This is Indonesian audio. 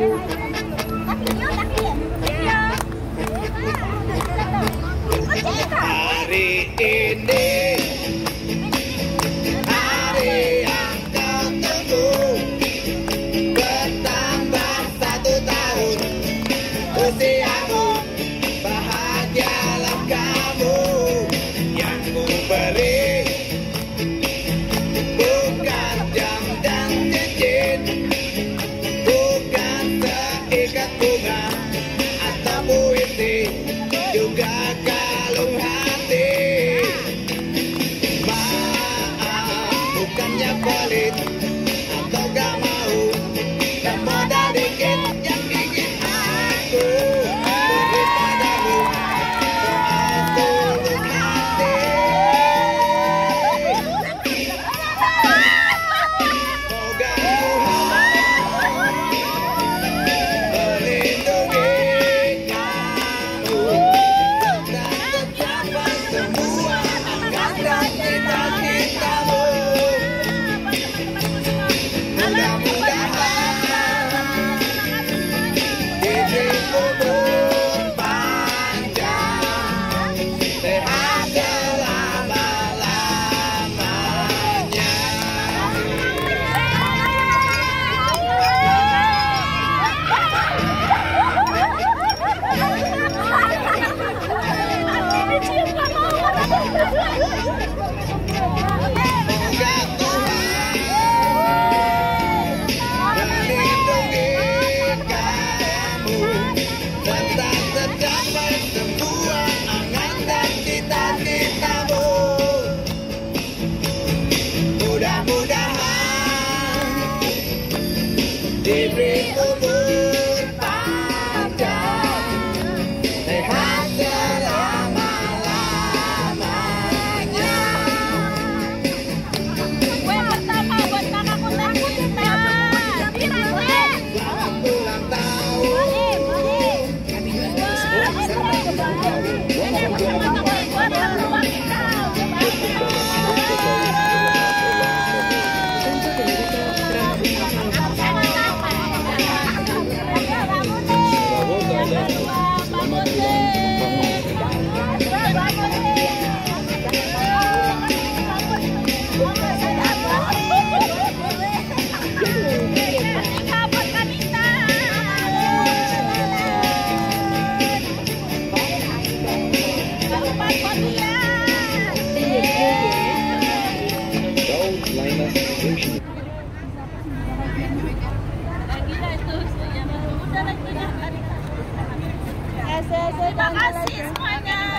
Hari ini Mudah-mudahan diberi umur panjang, sehat selama-lamanya. Selamat ulang tahun. Dede, 的支持